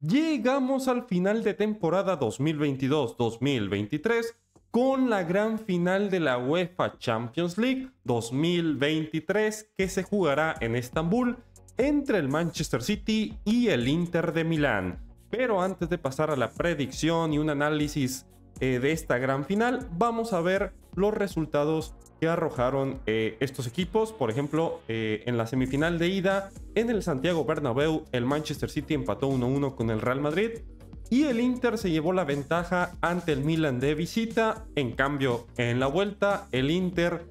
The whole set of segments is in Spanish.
Llegamos al final de temporada 2022-2023 con la gran final de la UEFA Champions League 2023 que se jugará en Estambul entre el Manchester City y el Inter de Milán. Pero antes de pasar a la predicción y un análisis eh, de esta gran final, vamos a ver los resultados que arrojaron eh, estos equipos. Por ejemplo, eh, en la semifinal de ida, en el Santiago Bernabéu, el Manchester City empató 1-1 con el Real Madrid y el Inter se llevó la ventaja ante el Milan de visita. En cambio, en la vuelta, el Inter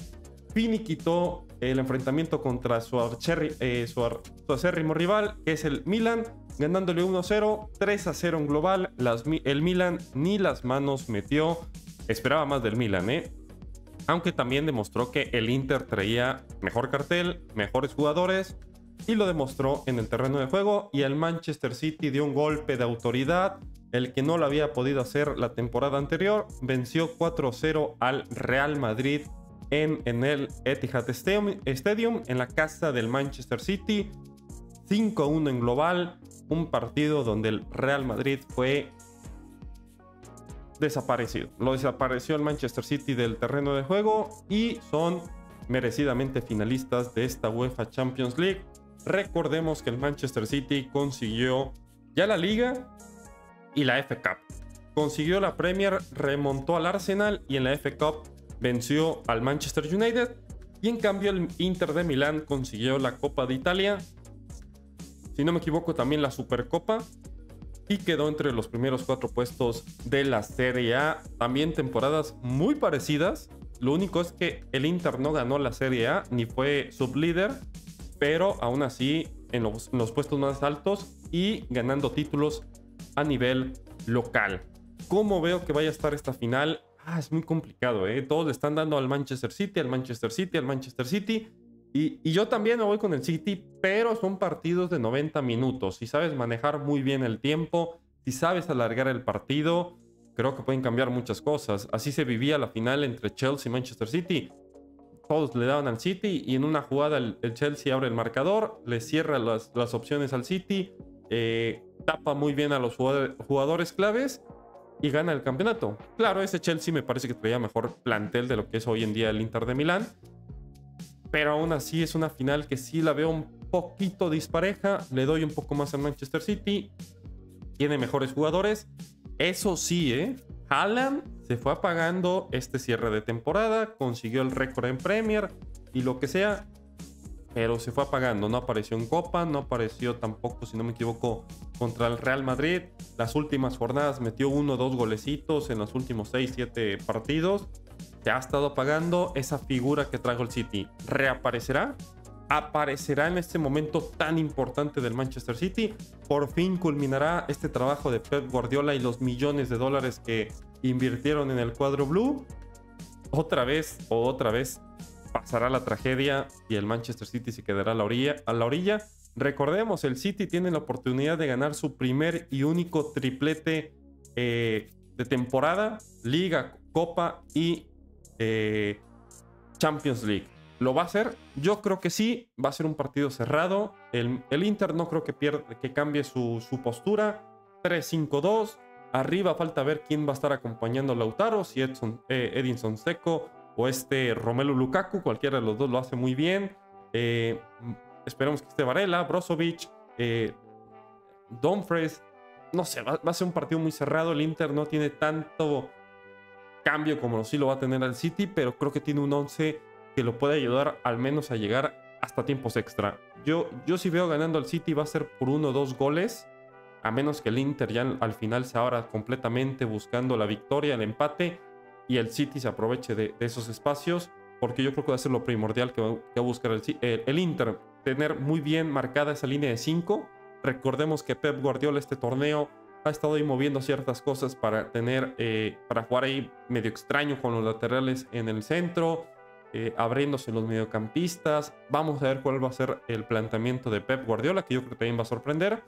finiquitó el enfrentamiento contra su, eh, su, acérrimo rival, que es el Milan, ganándole 1-0, 3-0 en global. el Milan ni las manos metió. Esperaba más del Milan, ¿eh? Aunque también demostró que el Inter traía mejor cartel, mejores jugadores, y lo demostró en el terreno de juego, y el Manchester City dio un golpe de autoridad, el que no lo había podido hacer la temporada anterior, venció 4-0 al Real Madrid en, el Etihad Stadium, en la casa del Manchester City, 5-1 en global, un partido donde el Real Madrid fue desaparecido. Lo desapareció el Manchester City del terreno de juego y son merecidamente finalistas de esta UEFA Champions League. Recordemos que el Manchester City consiguió ya la liga y la FA Cup. Consiguió la Premier, remontó al Arsenal y en la FA Cup venció al Manchester United. Y en cambio el Inter de Milán consiguió la Copa de Italia. Si no me equivoco también la Supercopa y quedó entre los primeros cuatro puestos de la Serie A. También temporadas muy parecidas. Lo único es que el Inter no ganó la Serie A ni fue sublíder, pero aún así en los, puestos más altos y ganando títulos a nivel local. ¿Cómo veo que vaya a estar esta final? Ah, es muy complicado, ¿eh? Todos le están dando al Manchester City, al Manchester City, al Manchester City. Y, yo también me voy con el City, pero son partidos de 90 minutos. Si sabes manejar muy bien el tiempo, si sabes alargar el partido, creo que pueden cambiar muchas cosas. Así se vivía la final entre Chelsea y Manchester City. Todos le daban al City y en una jugada el, Chelsea abre el marcador, le cierra las, opciones al City, eh, tapa muy bien a los jugadores claves y gana el campeonato. Claro, ese Chelsea me parece que traía mejor plantel de lo que es hoy en día el Inter de Milán pero aún así es una final que sí la veo un poquito dispareja. Le doy un poco más al Manchester City. Tiene mejores jugadores. Eso sí, ¿eh? Haaland se fue apagando este cierre de temporada, consiguió el récord en Premier y lo que sea, pero se fue apagando. No apareció en Copa, no apareció tampoco, si no me equivoco, contra el Real Madrid. Las últimas jornadas metió uno o dos golecitos en los últimos 6-7 partidos se ha estado apagando esa figura que trajo el City. ¿Reaparecerá? ¿Aparecerá en este momento tan importante del Manchester City? ¿Por fin culminará este trabajo de Pep Guardiola y los millones de dólares que invirtieron en el cuadro blue? Otra vez o otra vez pasará la tragedia y el Manchester City se quedará a la orilla. A la orilla. Recordemos, el City tiene la oportunidad de ganar su primer y único triplete eh, de temporada, liga, copa y eh, Champions League. ¿Lo va a hacer? Yo creo que sí. Va a ser un partido cerrado. El, Inter no creo que, que cambie su, postura. 3-5-2. Arriba falta ver quién va a estar acompañando a Lautaro. Si Edson, eh, Edinson Seco o este Romelu Lukaku. Cualquiera de los dos lo hace muy bien. Eh, esperemos que esté Varela, Brozovic, eh. No sé, va, va, a ser un partido muy cerrado. El Inter no tiene tanto cambio como sí lo va a tener al City, pero creo que tiene un 11 que lo puede ayudar al menos a llegar hasta tiempos extra. Yo, yo sí veo ganando al City va a ser por uno o dos goles, a menos que el Inter ya al final se abra completamente buscando la victoria, el empate, y el City se aproveche de, esos espacios, porque yo creo que va a ser lo primordial que va, a buscar el, el, el Inter, tener muy bien marcada esa línea de 5. Recordemos que Pep Guardiola este torneo ha estado ahí moviendo ciertas cosas para tener, eh, para jugar ahí medio extraño con los laterales en el centro, eh, abriéndose los mediocampistas. Vamos a ver cuál va a ser el planteamiento de Pep Guardiola, que yo creo que también va a sorprender.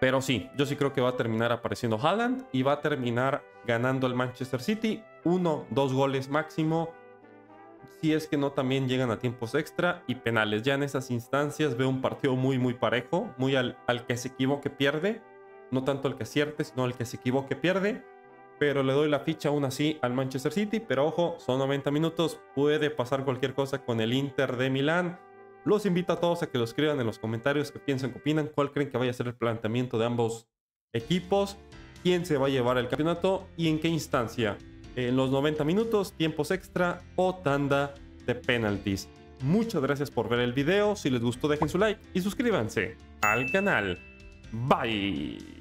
Pero sí, yo sí creo que va a terminar apareciendo Haaland y va a terminar ganando el Manchester City. Uno, dos goles máximo. Si es que no también llegan a tiempos extra y penales. Ya en esas instancias veo un partido muy, muy parejo, muy al, al que se equivoque pierde. No tanto el que acierte, sino el que se equivoque pierde. Pero le doy la ficha aún así al Manchester City. Pero ojo, son 90 minutos. Puede pasar cualquier cosa con el Inter de Milán. Los invito a todos a que lo escriban en los comentarios, que piensan, qué opinan, cuál creen que vaya a ser el planteamiento de ambos equipos, quién se va a llevar el campeonato y en qué instancia en los 90 minutos, tiempos extra o tanda de penalties. Muchas gracias por ver el video. Si les gustó, dejen su like y suscríbanse al canal. Bye.